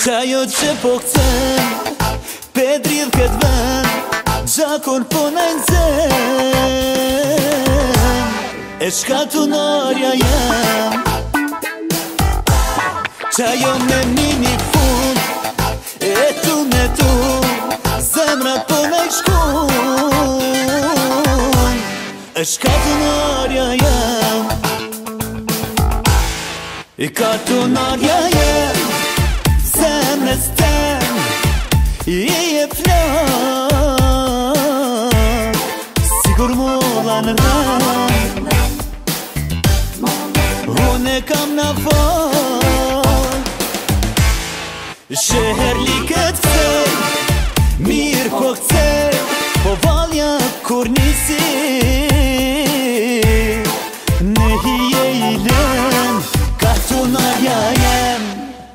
Qa jo që po këtën Pedrit këtë vën Gjakon po në nëzën E shka të nërja jam Qa me mini fund E tu me tu Zemra po me shkun E shka të nërja jam E ka të nërja jam نستنى يفلان سيقر مولان ران هناك نفار شهر لكتفر مير كوكتر بوفاليا كورنيسي نهي يلم كهتونا يايم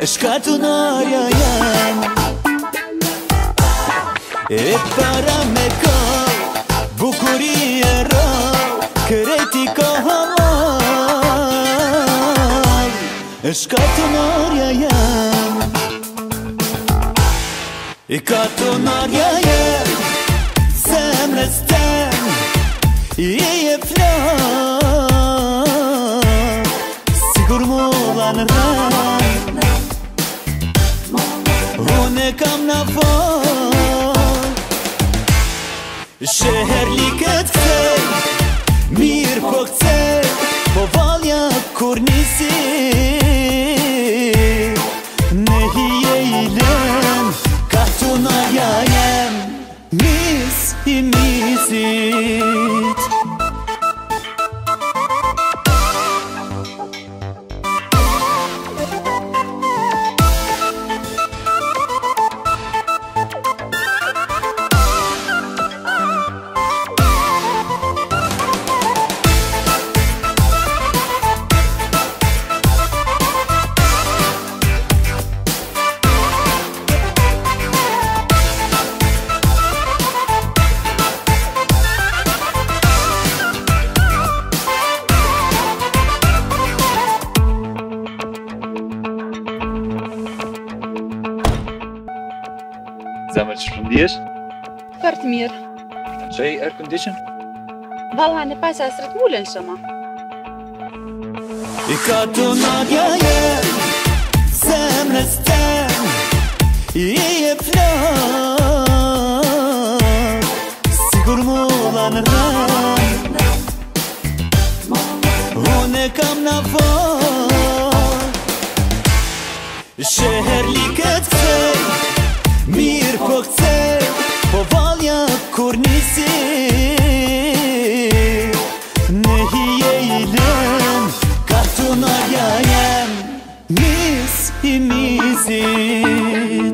E shkatë të nërja jam E param e kam Bukur i e ram Kër e ti E shkatë jam E shkatë të nërja jam Semrës tem I e flam Sigur mullan rëm kam në fond Shëher li këtë këtë Mirë po këtë Po valja kur nisi Zemër që shpëndijesh? Për të mirë. Që i air condition? Valla, në pasja së rëtë mullën shëma. I ka të nadja je, zemrë i e plan, sigur mulla në në fond, shëher li këtë këtë, Mirë po këtër, po valja kur nisi Ne hije i lëm, Mis i